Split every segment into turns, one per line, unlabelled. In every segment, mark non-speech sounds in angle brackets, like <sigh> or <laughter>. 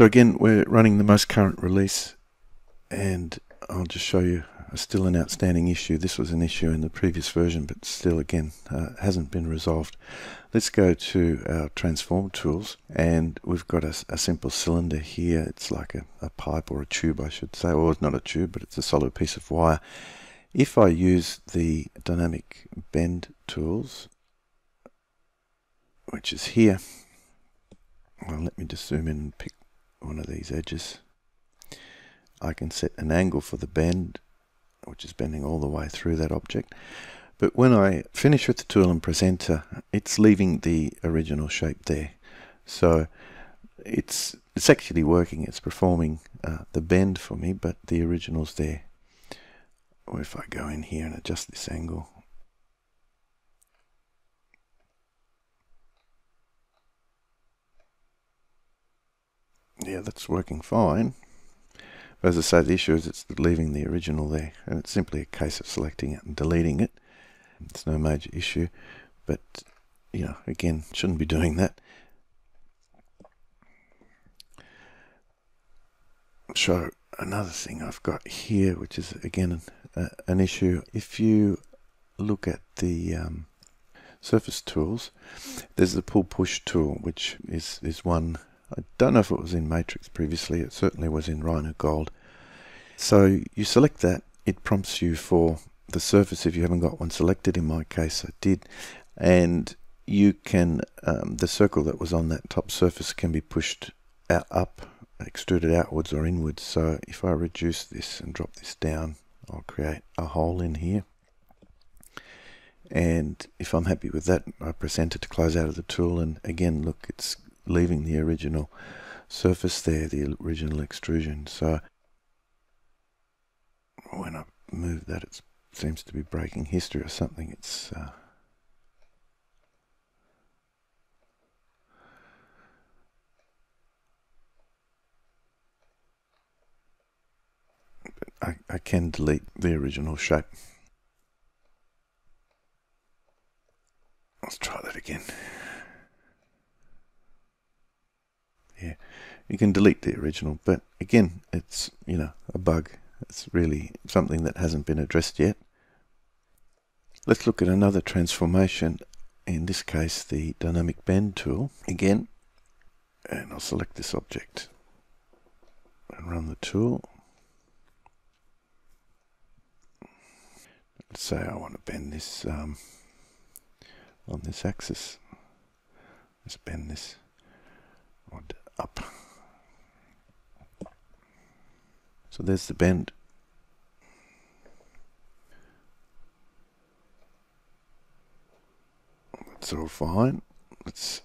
So again, we're running the most current release and I'll just show you still an outstanding issue. This was an issue in the previous version, but still again uh, hasn't been resolved. Let's go to our transform tools and we've got a, a simple cylinder here. It's like a, a, pipe or a tube I should say, or it's not a tube but it's a solid piece of wire. If I use the dynamic bend tools, which is here, well let me just zoom in and pick one of these edges. I can set an angle for the bend which is bending all the way through that object. But when I finish with the tool and press enter, it's leaving the original shape there. So it's it's actually working. It's performing uh, the bend for me, but the original's there. Or if I go in here and adjust this angle, that's working fine. But as I say, the issue is it's leaving the original there, and it's simply a case of selecting it and deleting it. It's no major issue, but you know, again, shouldn't be doing that. So another thing I've got here, which is again an, an issue, if you look at the um, surface tools, there's the pull push tool, which is, is one I don't know if it was in Matrix previously, it certainly was in Rhino Gold. So you select that, it prompts you for the surface if you haven't got one selected, in my case I did, and you can, um, the circle that was on that top surface can be pushed out, up, extruded outwards or inwards. So if I reduce this and drop this down, I'll create a hole in here. And if I'm happy with that, I press enter to close out of the tool. And again, look, it's leaving the original surface there, the original extrusion. So when I move that, it seems to be breaking history or something. It's uh, I, I can delete the original shape. Let's try that again. Yeah, you can delete the original, but again, it's, you know, a bug. It's really something that hasn't been addressed yet. Let's look at another transformation, in this case the dynamic bend tool again, and I'll select this object and run the tool. Let's say I want to bend this um, on this axis. Let's bend this up. So there's the bend. That's all fine. Let's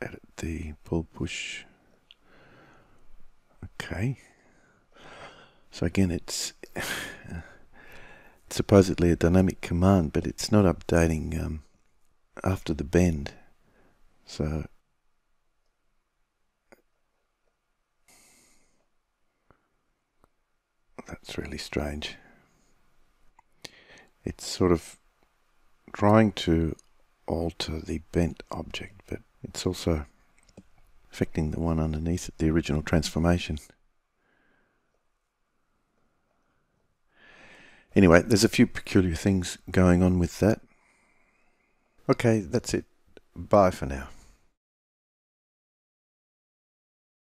edit the pull push. Okay. So again, it's <laughs> supposedly a dynamic command, but it's not updating um, after the bend. So that's really strange. It's sort of trying to alter the bent object, but it's also affecting the one underneath it, the original transformation. Anyway, there's a few peculiar things going on with that. Okay, that's it. Bye for now.